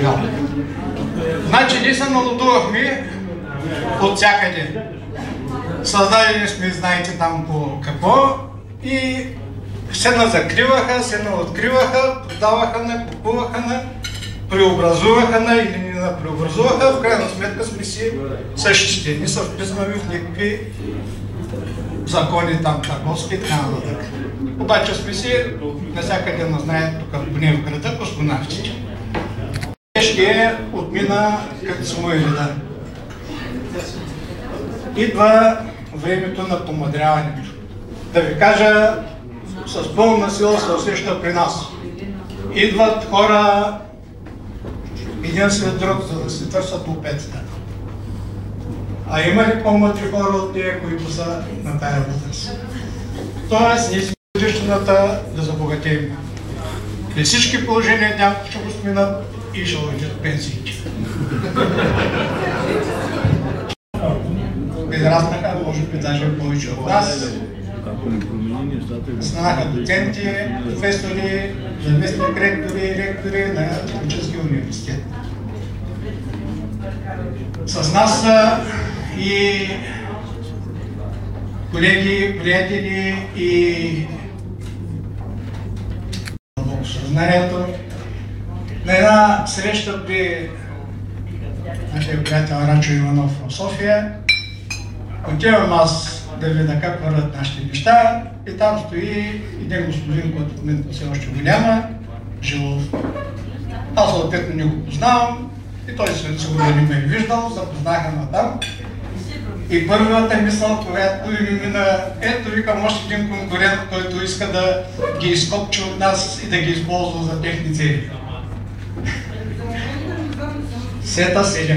живял. Значи ние се налудувахме от всякъде. Създадени сме, знаете там по какво и се закриваха, се откриваха, продаваха на, купуваха на, преобразуваха на или не на преобразуваха, в крайна сметка сме си същите. Не са вписваме в никакви закони там търговски и така нататък. Обаче сме си навсякъде не знаят тук, поне в града, космонавтите. Отмина като само вида. Идва времето на помадряването. Да ви кажа, с пълна сила се усеща при нас. Идват хора един след друг, за да се търсят опецата. А има ли по-мъдри хора от тия, които са на тая възраст? Тоест, ние сме годишната да забогатеем. При всички положения някой ще го споминат и ще увеличат пенсиите. Израснаха, може би даже повече от нас. Станаха доценти, професори, заместник ректори, ректори на Техническия университет. С нас са и колеги, приятели и съзнанието на една среща при нашия приятел Рачо Иванов в София. Отивам аз да видя как върват нашите неща и там стои един господин, който в момента все още го няма, Жилов. Аз съответно не го познавам и той сигурно не ме е виждал, запознаха на там. И първата мисъл, която ми мина, ето викам още един конкурент, който иска да ги изкопчи от нас и да ги използва за техни цели. Senta seja.